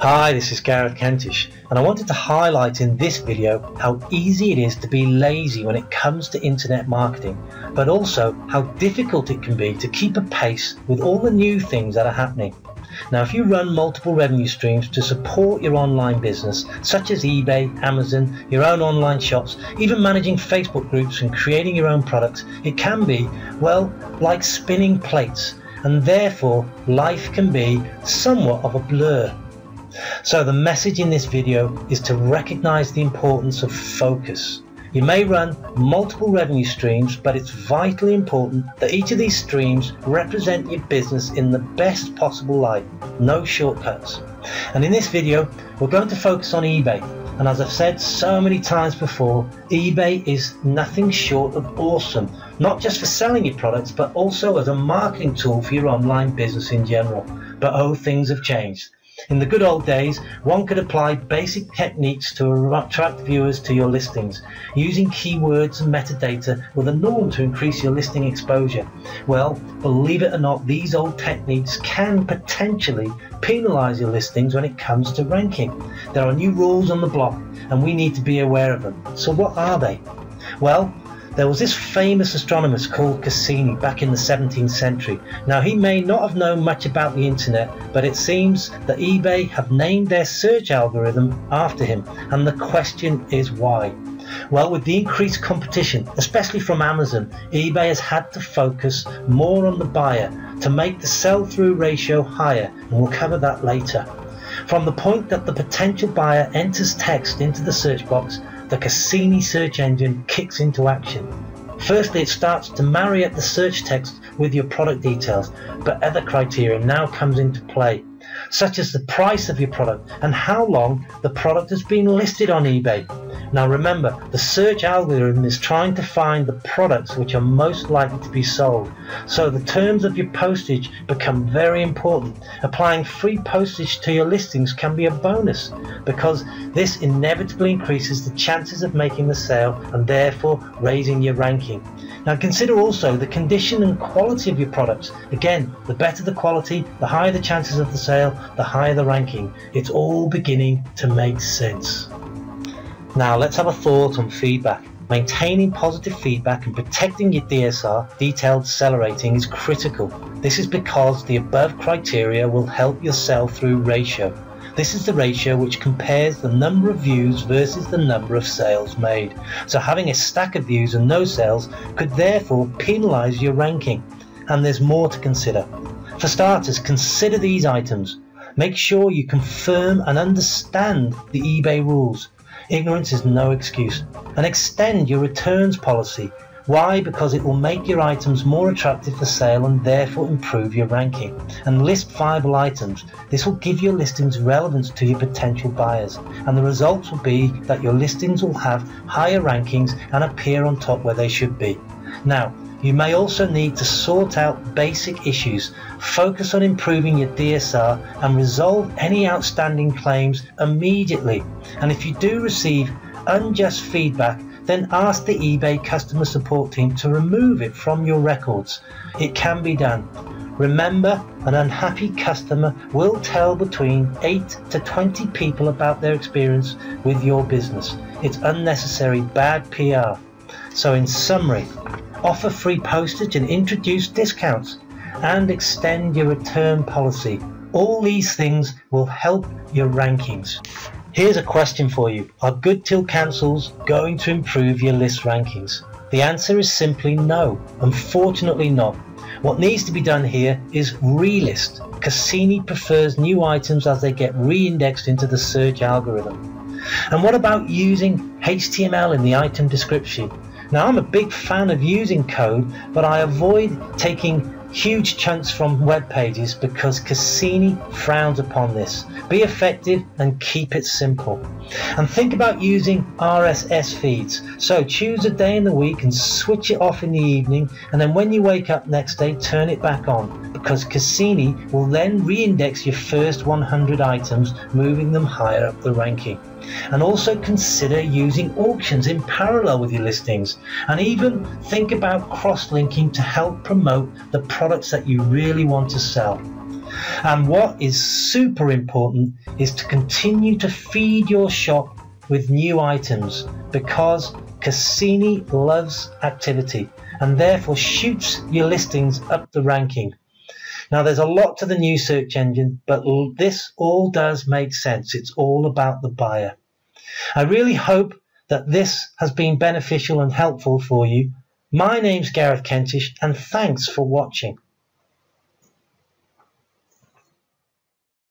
Hi, this is Gareth Kentish and I wanted to highlight in this video how easy it is to be lazy when it comes to internet marketing, but also how difficult it can be to keep a pace with all the new things that are happening. Now if you run multiple revenue streams to support your online business, such as eBay, Amazon, your own online shops, even managing Facebook groups and creating your own products, it can be, well, like spinning plates and therefore life can be somewhat of a blur. So the message in this video is to recognize the importance of focus. You may run multiple revenue streams, but it's vitally important that each of these streams represent your business in the best possible light. No shortcuts. And in this video, we're going to focus on eBay. And as I've said so many times before, eBay is nothing short of awesome. Not just for selling your products, but also as a marketing tool for your online business in general. But oh, things have changed. In the good old days, one could apply basic techniques to attract viewers to your listings. Using keywords and metadata were the norm to increase your listing exposure. Well, believe it or not, these old techniques can potentially penalize your listings when it comes to ranking. There are new rules on the block and we need to be aware of them. So what are they? Well, there was this famous astronomer called Cassini back in the 17th century. Now he may not have known much about the internet, but it seems that eBay have named their search algorithm after him, and the question is why. Well, with the increased competition, especially from Amazon, eBay has had to focus more on the buyer to make the sell through ratio higher, and we'll cover that later. From the point that the potential buyer enters text into the search box the Cassini search engine kicks into action. Firstly, it starts to marry up the search text with your product details, but other criteria now comes into play, such as the price of your product and how long the product has been listed on eBay. Now remember, the search algorithm is trying to find the products which are most likely to be sold. So the terms of your postage become very important. Applying free postage to your listings can be a bonus because this inevitably increases the chances of making the sale and therefore raising your ranking. Now consider also the condition and quality of your products. Again, the better the quality, the higher the chances of the sale, the higher the ranking. It's all beginning to make sense. Now let's have a thought on feedback. Maintaining positive feedback and protecting your DSR, detailed seller rating, is critical. This is because the above criteria will help your sell through ratio. This is the ratio which compares the number of views versus the number of sales made. So having a stack of views and no sales could therefore penalise your ranking. And there's more to consider. For starters, consider these items. Make sure you confirm and understand the eBay rules. Ignorance is no excuse. And extend your returns policy. Why? Because it will make your items more attractive for sale and therefore improve your ranking. And list viable items. This will give your listings relevance to your potential buyers. And the results will be that your listings will have higher rankings and appear on top where they should be. Now, you may also need to sort out basic issues, focus on improving your DSR and resolve any outstanding claims immediately. And if you do receive unjust feedback, then ask the eBay customer support team to remove it from your records. It can be done. Remember, an unhappy customer will tell between 8 to 20 people about their experience with your business. It's unnecessary bad PR. So in summary, offer free postage and introduce discounts, and extend your return policy. All these things will help your rankings. Here's a question for you. Are good till cancels going to improve your list rankings? The answer is simply no. Unfortunately not. What needs to be done here is relist. Cassini prefers new items as they get re-indexed into the search algorithm. And what about using HTML in the item description? Now I'm a big fan of using code, but I avoid taking huge chunks from web pages because Cassini frowns upon this. Be effective and keep it simple. And think about using RSS feeds. So choose a day in the week and switch it off in the evening and then when you wake up next day turn it back on because Cassini will then re-index your first 100 items moving them higher up the ranking and also consider using auctions in parallel with your listings and even think about cross-linking to help promote the products that you really want to sell. And what is super important is to continue to feed your shop with new items because Cassini loves activity and therefore shoots your listings up the ranking. Now, there's a lot to the new search engine, but this all does make sense. It's all about the buyer. I really hope that this has been beneficial and helpful for you. My name's Gareth Kentish, and thanks for watching.